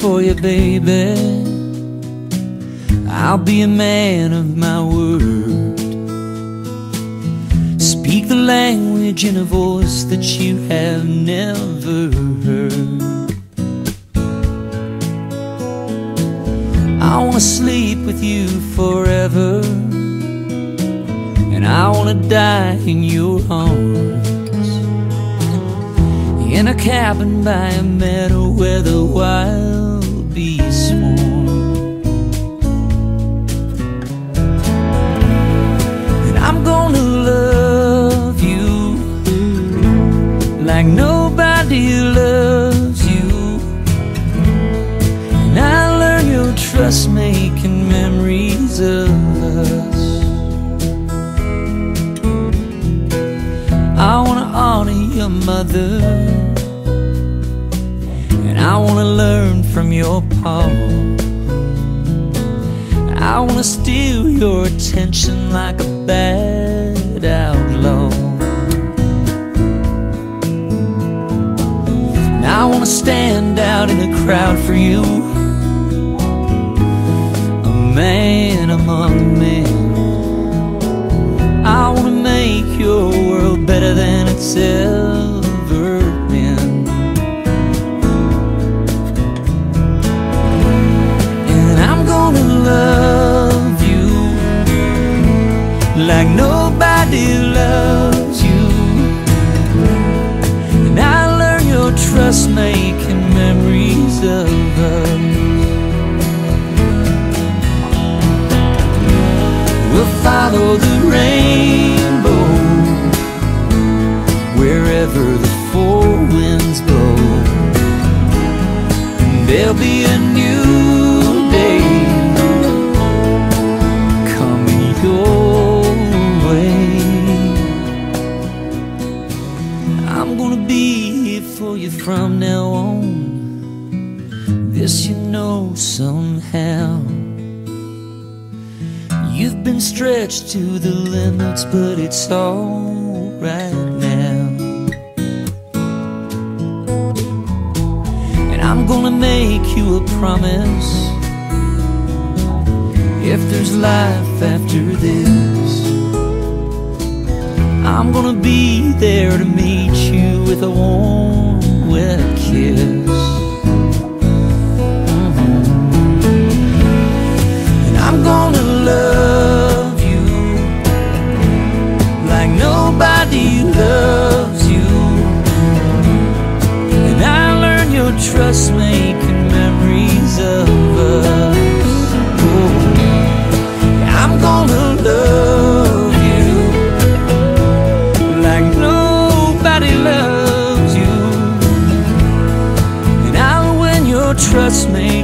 for you, baby. I'll be a man of my word. The language in a voice that you have never heard. I wanna sleep with you forever, and I wanna die in your arms. In a cabin by a meadow where the wild bees swarm Like nobody loves you. And I learn your trust making memories of us. I wanna honor your mother. And I wanna learn from your pa. I wanna steal your attention like a bad crowd for you A man among men I wanna make your world better than it's ever been. And I'm gonna love you like nobody wherever the four winds blow. And there'll be a new day coming your way. I'm gonna be here for you from now on. This you know somehow. You've been stretched to the limits, but it's alright make you a promise. If there's life after this, I'm gonna be there to meet you with a warm, wet kiss. Mm-hmm. And I'm gonna love you like nobody loves you. And I'll learn your trust making trust me.